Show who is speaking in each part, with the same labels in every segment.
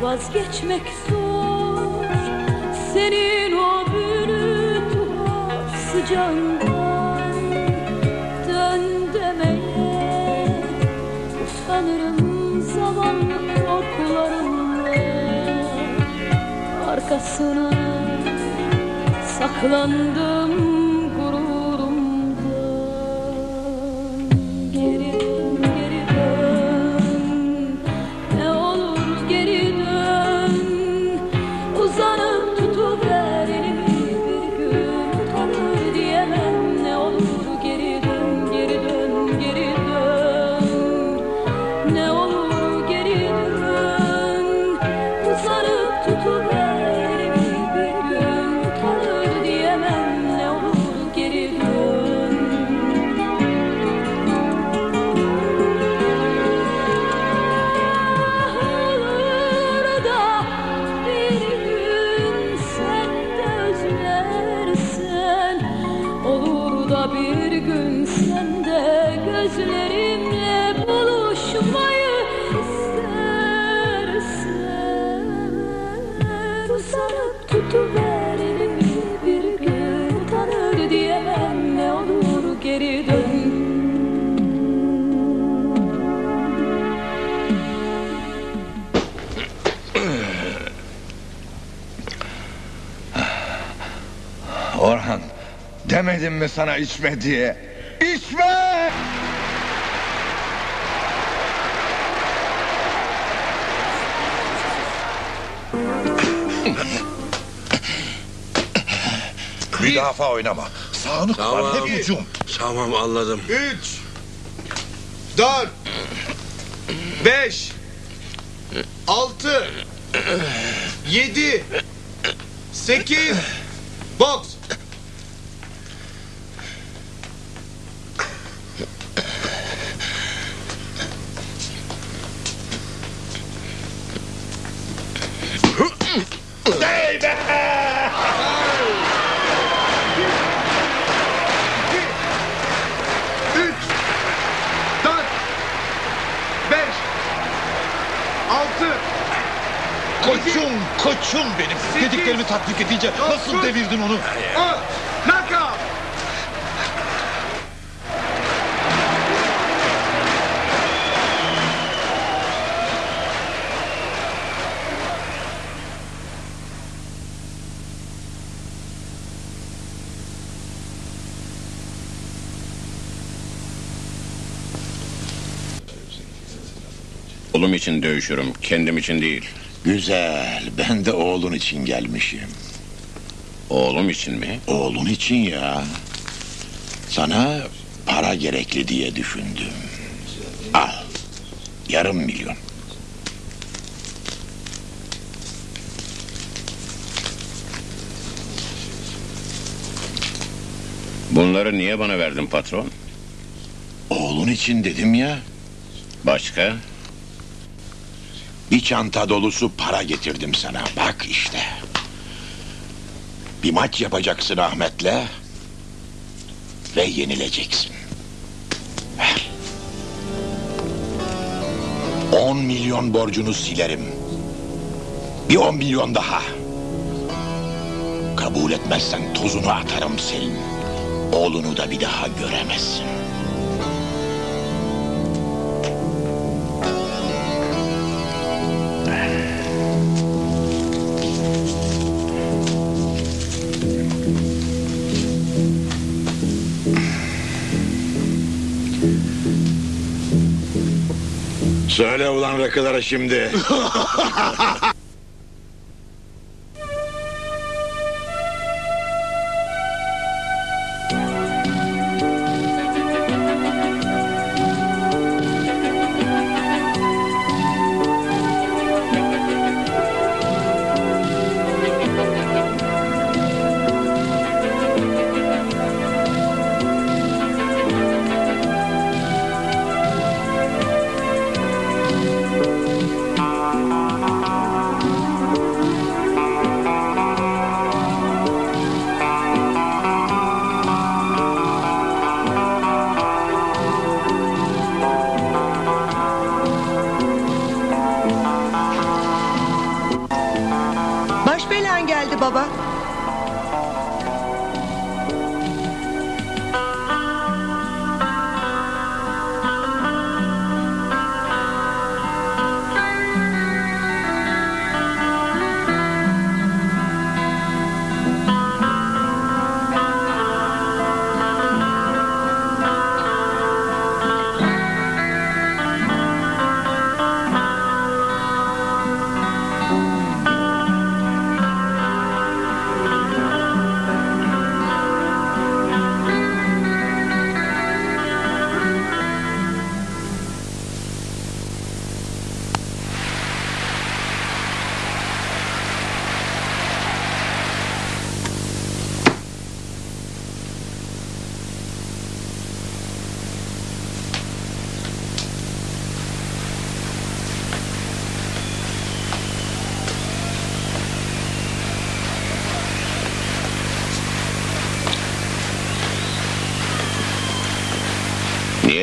Speaker 1: Vazgeçmek zor. Senin o büyülü tuhaf sıcağından Dön demeye Utanırım zavallı korkularımla Arkasına saklandım Olur da bir gün sen de gözlerimle
Speaker 2: demedim mi sana içme diye? İçme! Müdafaa oynama. Sağını kullan
Speaker 3: Tamam.
Speaker 2: hep hücum.
Speaker 3: Tamam anladım.
Speaker 4: Üç. Dört. Beş. Altı. Yedi. Sekiz. Boks.
Speaker 2: Be!
Speaker 4: Üç. Dört. Beş. Altı.
Speaker 2: Koçum, koçum benim.
Speaker 4: Sekiz.
Speaker 2: Dediklerimi tatbik edince nasıl
Speaker 4: Dokuz.
Speaker 2: devirdin onu?
Speaker 4: On.
Speaker 5: Oğlum için dövüşürüm, kendim için değil.
Speaker 6: Güzel. Ben de oğlun için gelmişim.
Speaker 5: Oğlum için mi?
Speaker 6: Oğlun için ya. Sana para gerekli diye düşündüm. Al. Yarım milyon.
Speaker 5: Bunları niye bana verdin patron?
Speaker 6: Oğlun için dedim ya.
Speaker 5: Başka?
Speaker 6: Bir çanta dolusu para getirdim sana. Bak işte. Bir maç yapacaksın Ahmet'le. Ve yenileceksin. Ver. On milyon borcunu silerim. Bir on milyon daha. Kabul etmezsen tozunu atarım senin. Oğlunu da bir daha göremezsin. Söyle ulan rakılara şimdi.
Speaker 5: baba?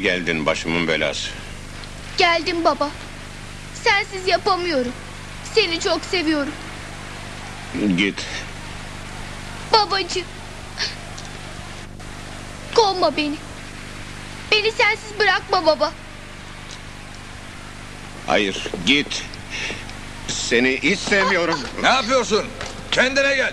Speaker 5: geldin başımın belası.
Speaker 3: Geldim baba. Sensiz yapamıyorum. Seni çok seviyorum.
Speaker 5: Git.
Speaker 3: Babacığım. Kovma beni. Beni sensiz bırakma baba.
Speaker 5: Hayır git. Seni hiç sevmiyorum.
Speaker 2: Ne yapıyorsun? Kendine gel.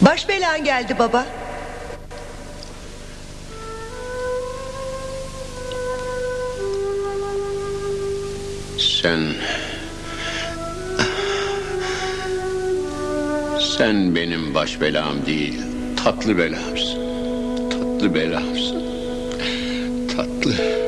Speaker 7: Baş belan geldi baba.
Speaker 2: Sen... Sen benim baş belam değil, tatlı belamsın. Tatlı belamsın. Tatlı...